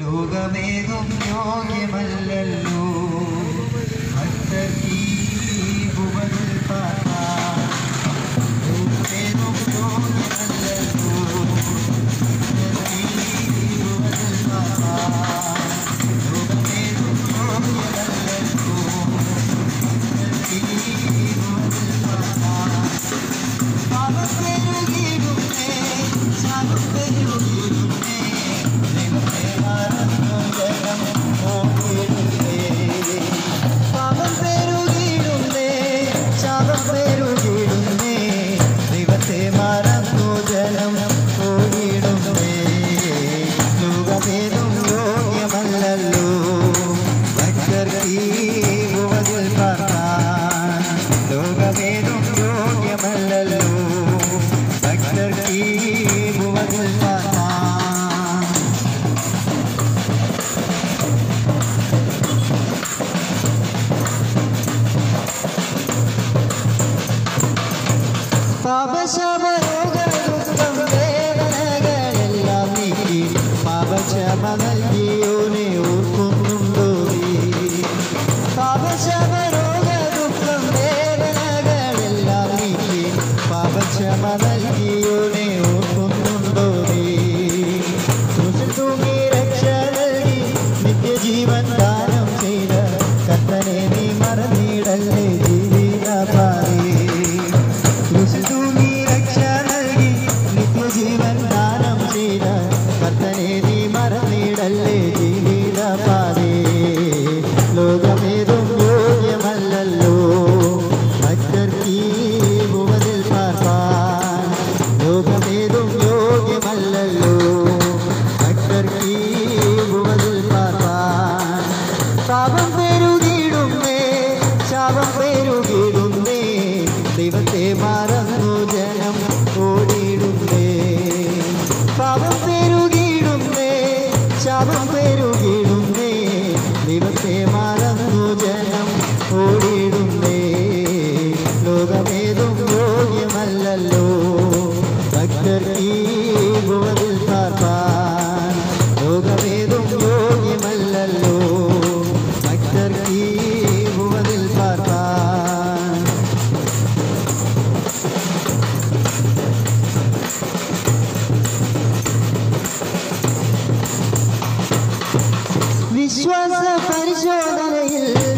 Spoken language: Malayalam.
ലോകമേതും യോഗ്യമല്ലല്ലോ ഭക്തർക്കീ ഭുവനിൽ പാർക്കാൻ. ലോകമേതും യോഗ്യമല്ലല്ലോ ഭക്തർക്കീ ഭുവനിൽ പാർക്കാൻ. ലോകമേതും യോഗ്യമല്ലല്ലോ ഭക്തർക്കീ ഭുവനിൽ പാർക്കാൻ. പാപം പെരുകിടുന്നേ, ശാപം പെരുകിടുന്നേ, ഭക്തർക്ക് ഈ ഭുവനിൽ പാർക്കാൻ. ലോകമേതും യോഗ്യമല്ലല്ലോ ഭക്തർക്ക് ഈ ഭുവനിൽ പാർക്കാൻ. പാപശമരോഗദുഃഖം വേദനകളെല്ലാം നീക്കി പാപക്ഷമ നൽകിയോനെ നിത്യജീവൻ ദാനം ചെയ്ത കത്തനെ നീ മറന്നിടല്ലേ ജീവിത ക്രൂശിൽ തൂങ്ങി രക്ഷ നൽകി നിത്യജീവൻ ദാനം ചെയ്ത ദൈവത്തെ മറന്നു ജനം ഓടിയിടുന്നേ. പാപം പെരുകിയിടുന്നേ ശാപം പെരുകി വിശ്വാസ പരിശോധനയിൽ